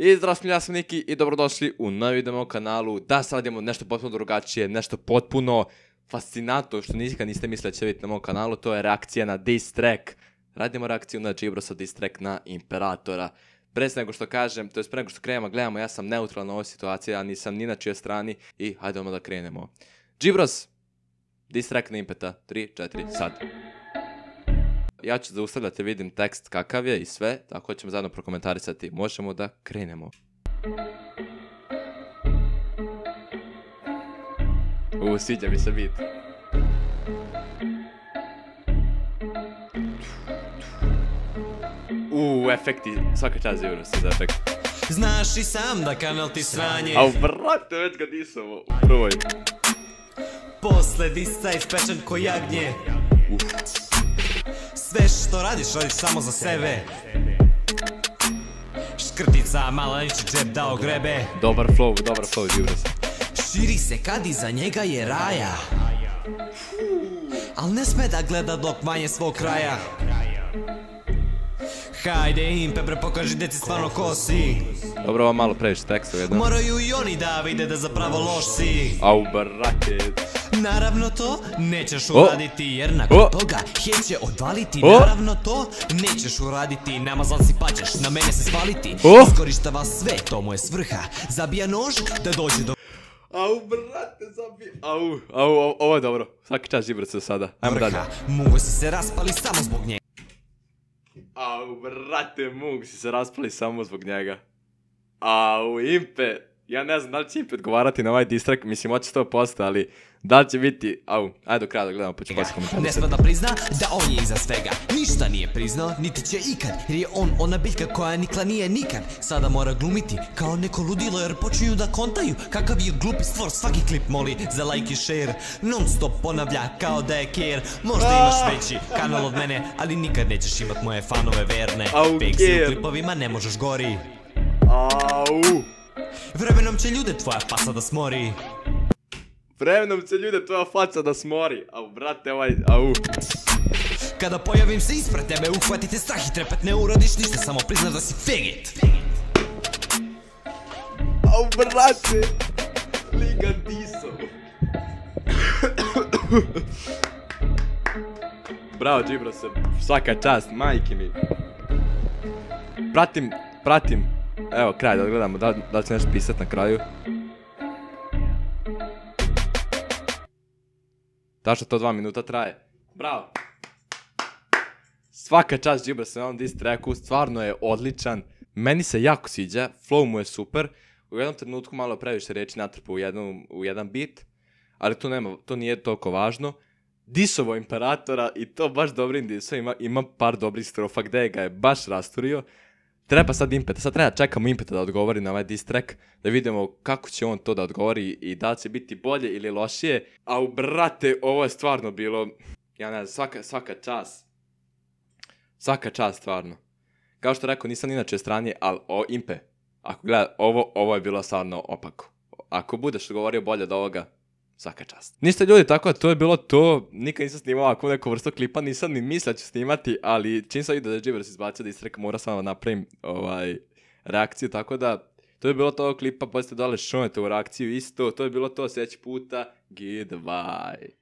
I zdravo sam, ja sam Niki i dobrodošli u novi mom kanalu. Da, sad radimo nešto potpuno drugačije, nešto potpuno fascinantno što nikad niste mislili da će vidjeti na mom kanalu, to je reakcija na diss track. Radimo reakciju na Gibrosa diss track na Imperatora. Pre nego što kažem, to je pre nego što krenemo, gledamo, ja sam neutralan u ovoj situaciji, ja nisam ni na čijoj strani i hajde da krenemo. Gibros, diss track na Impeta, 3, 4, sad. Ja ću zaustavljati, vidim tekst kakav je i sve, tako ćemo zajedno prokomentarisati. Možemo da krenemo. U, sviđa mi se bit. U, efekti, svaka čast se za efekt. Znaš i sam da kanal ti sranje Au, brate, već ga disamo u prvoj. Posle disca ispečen ko jagnje Sve što radiš, radiš samo za sebe. Škrtica, mala neće džep dao grebe. Dobar flow, dobar flow, Zivros. Širi se kad iza njega je raja. Al ne sme da gleda dok manje svog kraja Hajde impe bre pokaži deci stvarno ko si Dobro, ovo malo previše teksta u jednom. Moraju i oni da vide da zapravo loš si Au, brate. Naravno to nećeš uraditi jer nakon O! toga hit će odvaliti O! Naravno to nećeš uraditi Namazan si pa ćeš na mene se svaliti! Iskorištava sve, to mu je svrha Zabija nož da dođe do Au, brate, zabi... Au, au, au, ovo je dobro. Svaki čas Zivros za sada. Vrha Mogu si se raspali samo zbog nje Au, brate, mug si se raspali samo zbog njega. Au, Impe, ja ne znam da li će Impe odgovarati na ovaj distrak, mislim, hoće 100%, ali da li će biti... Au, ajde do kraja da gledamo, pa ću poslije Ne komentarati. sme da prizna da on je iza svega. Ništa nije priznao, niti će ikad Jer je on ona biljka koja nikla nije nikad. Sada mora glumiti kao neko ludilo Jer počinju da kontaju. Kakav je glupi stvor Svaki klip moli za like i share. Non stop ponavlja kao da je care. Možda imaš veći kanal od mene Ali nikad nećeš imat moje fanove verne. Au, u klipovima ne možeš gori. Au, Vremenom će ljude tvoja pasa da smori vremenom će ljude tvoja faca da smori. Au, brate, ovaj, au. Kada pojavim se ispred tebe Uhvatite strah i trepet Ne uradiš ništa samo priznaš da si faggot Au, brate. Liga diso. Bravo, Džibrose, svaka čast, majke mi. Pratim, pratim. Evo, kraj, da gledamo, da, da će nešto pisat na kraju. Tačno to dva minuta traje. Bravo. Svaka čast Džibrose na ovom diss tracku, stvarno je odličan. Meni se jako sviđa, flow mu je super. U jednom trenutku malo previše reći natrpao u, jednu, u jedan beat, ali to, nema, to nije toliko važno. Disovo Imperatora i to baš dobrim disom, ima, ima par dobrih strofa gde ga je baš rasturio. Treba sad Impeta, sad treba čekamo Impeta da odgovori na ovaj diss track, da vidimo kako će on to da odgovori i da će biti bolje ili lošije. A u brate, ovo je stvarno bilo, ja ne znam, svaka, svaka čast. Svaka čast, stvarno. Kao što rekao, nisam ni na čijoj strani, ali o Impe, ako gleda, ovo, ovo je bilo stvarno opako. Ako budeš govorio bolje od ovoga, svaka čast. Ništa ljudi, tako da to je bilo to. Nikad nisam snimao ovakvu neku vrstu klipa, nisam ni mislio ću snimati, ali čim sam vidio da je Gibers izbacio da istreka, mora sam da napravim ovaj, reakciju, tako da to je bilo to klipa, poslije dole šonete u reakciju isto, to je bilo to sljedeći puta, goodbye.